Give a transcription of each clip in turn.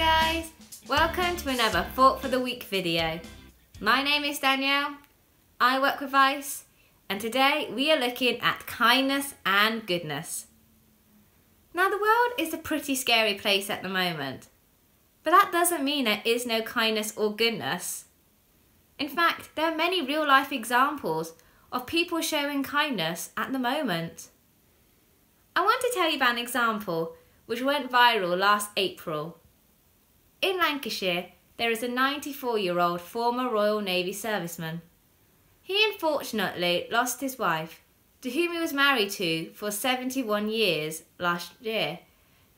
guys, welcome to another Thought for the Week video. My name is Danielle, I work with ICE, and today we are looking at kindness and goodness. Now the world is a pretty scary place at the moment, but that doesn't mean there is no kindness or goodness. In fact, there are many real life examples of people showing kindness at the moment. I want to tell you about an example which went viral last April. In Lancashire, there is a 94 year old former Royal Navy serviceman. He unfortunately lost his wife, to whom he was married to for 71 years last year,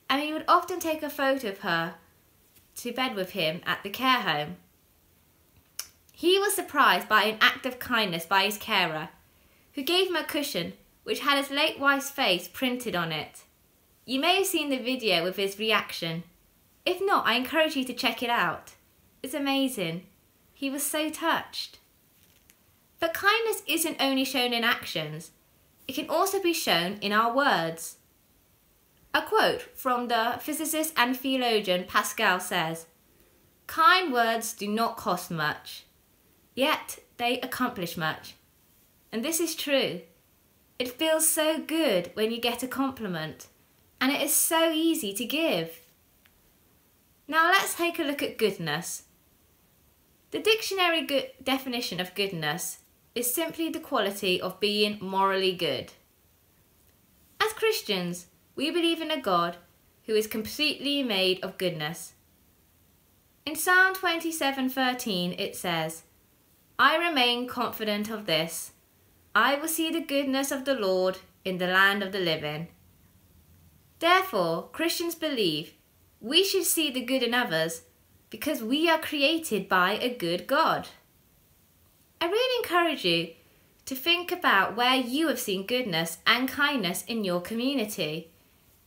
and he would often take a photo of her to bed with him at the care home. He was surprised by an act of kindness by his carer, who gave him a cushion which had his late wife's face printed on it. You may have seen the video with his reaction. If not, I encourage you to check it out. It's amazing. He was so touched. But kindness isn't only shown in actions, it can also be shown in our words. A quote from the physicist and theologian Pascal says Kind words do not cost much, yet they accomplish much. And this is true. It feels so good when you get a compliment, and it is so easy to give. Now let's take a look at goodness. The dictionary go definition of goodness is simply the quality of being morally good. As Christians, we believe in a God who is completely made of goodness. In Psalm 27:13 it says, I remain confident of this I will see the goodness of the Lord in the land of the living. Therefore, Christians believe we should see the good in others because we are created by a good God. I really encourage you to think about where you have seen goodness and kindness in your community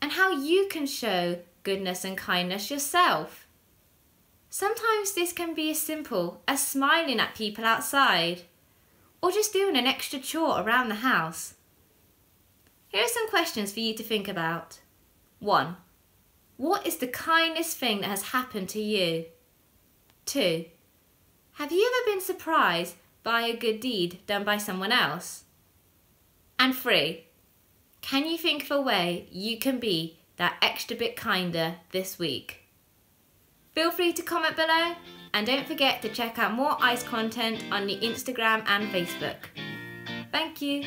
and how you can show goodness and kindness yourself. Sometimes this can be as simple as smiling at people outside or just doing an extra chore around the house. Here are some questions for you to think about. 1. What is the kindest thing that has happened to you? 2. Have you ever been surprised by a good deed done by someone else? And 3. Can you think of a way you can be that extra bit kinder this week? Feel free to comment below and don't forget to check out more ICE content on the Instagram and Facebook. Thank you.